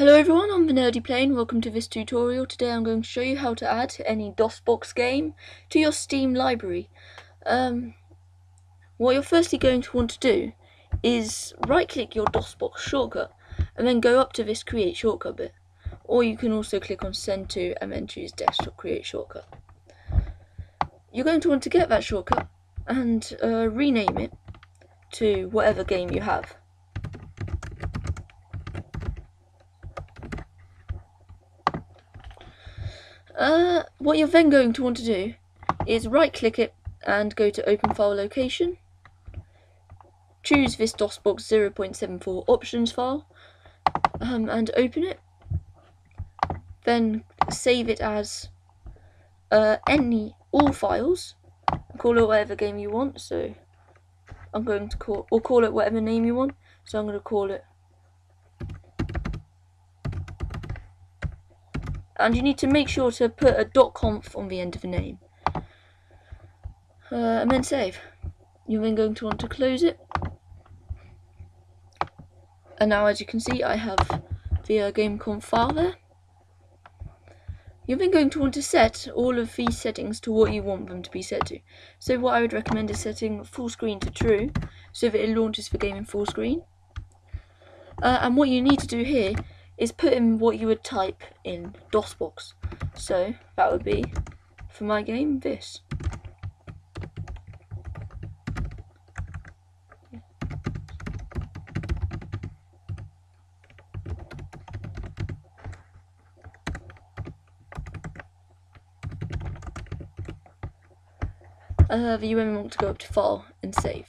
Hello everyone, I'm the Nerdy Plane. Welcome to this tutorial. Today I'm going to show you how to add any DOSBox game to your Steam library. Um, what you're firstly going to want to do is right click your DOSBox shortcut and then go up to this create shortcut bit. Or you can also click on send to and then choose desktop create shortcut. You're going to want to get that shortcut and uh, rename it to whatever game you have. Uh, what you're then going to want to do is right click it and go to open file location. Choose this DOSBox 0.74 options file um, and open it. Then save it as uh, any all files. Call it whatever game you want. So I'm going to call or call it whatever name you want. So I'm going to call it and you need to make sure to put a .conf on the end of the name. Uh, and then save. You're then going to want to close it. And now as you can see I have the uh, GameConf file there. You're then going to want to set all of these settings to what you want them to be set to. So what I would recommend is setting full screen to true so that it launches the game in full screen. Uh, and what you need to do here is put in what you would type in DOSBox. So that would be, for my game, this. Uh, you then want to go up to File and Save.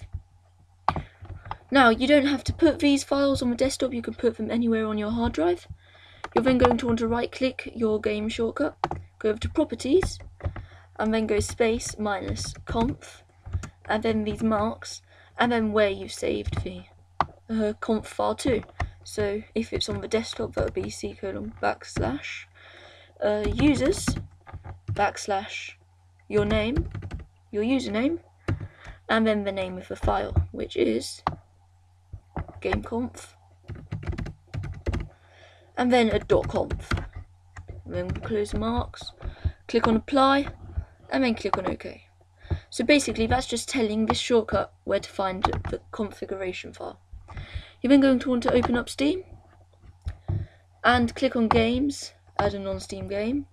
Now, you don't have to put these files on the desktop, you can put them anywhere on your hard drive. You're then going to want to right click your game shortcut, go over to properties, and then go space minus conf, and then these marks, and then where you've saved the uh, conf file to. So if it's on the desktop, that would be c colon backslash uh, users backslash your name, your username, and then the name of the file, which is gameconf, and then a dot .conf. And then close marks, click on apply, and then click on OK. So basically that's just telling this shortcut where to find the configuration file. You're then going to want to open up Steam and click on games, add a non-Steam game,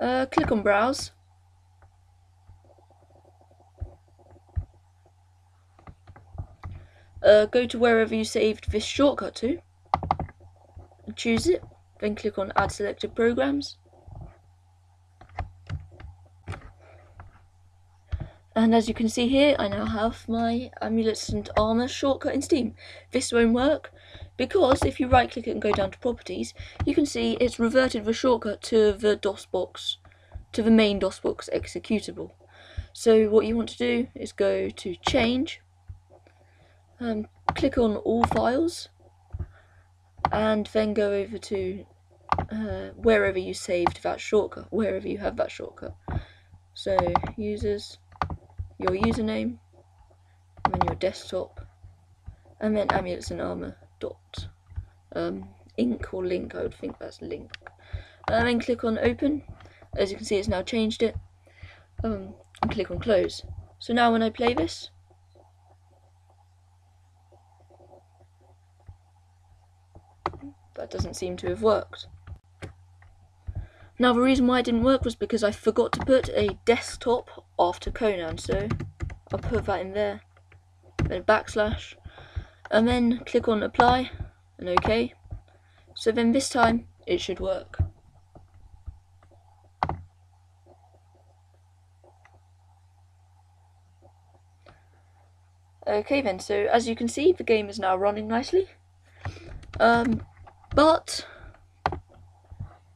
uh, click on browse uh, go to wherever you saved this shortcut to, choose it, then click on add selected programs. And as you can see here, I now have my Amulets and Armour shortcut in Steam. This won't work because if you right click it and go down to properties, you can see it's reverted the shortcut to the DOSBox, to the main DOSBox executable. So what you want to do is go to change, um, click on all files and then go over to uh, wherever you saved that shortcut, wherever you have that shortcut. So users, your username, and then your desktop, and then amulets and armor dot um, ink or link. I would think that's link. And then click on open. As you can see, it's now changed it. Um, and click on close. So now when I play this, that doesn't seem to have worked. Now the reason why it didn't work was because I forgot to put a desktop after Conan, so I'll put that in there, then backslash, and then click on apply, and OK. So then this time, it should work. Okay then, so as you can see, the game is now running nicely. Um, but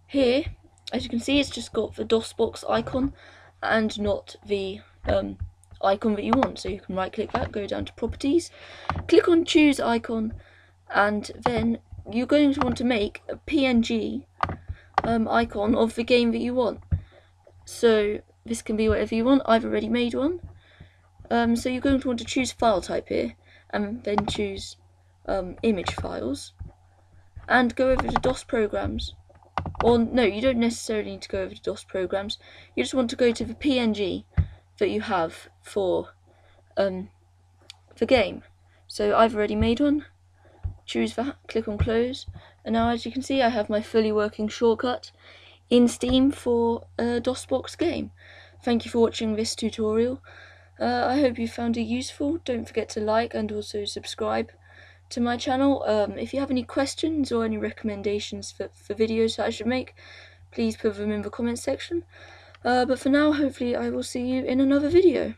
here, as you can see, it's just got the DOSBox icon and not the um, icon that you want. So you can right click that, go down to properties, click on choose icon, and then you're going to want to make a PNG um, icon of the game that you want. So this can be whatever you want. I've already made one. Um, so you're going to want to choose file type here, and then choose um, image files and go over to DOS programs. Or no, you don't necessarily need to go over to DOS programs. You just want to go to the PNG that you have for um, the game. So I've already made one. Choose that, click on close, and now as you can see, I have my fully working shortcut in Steam for a DOSBox game. Thank you for watching this tutorial. Uh, I hope you found it useful. Don't forget to like and also subscribe to my channel. Um, if you have any questions or any recommendations for, for videos that I should make, please put them in the comment section. Uh, but for now, hopefully I will see you in another video.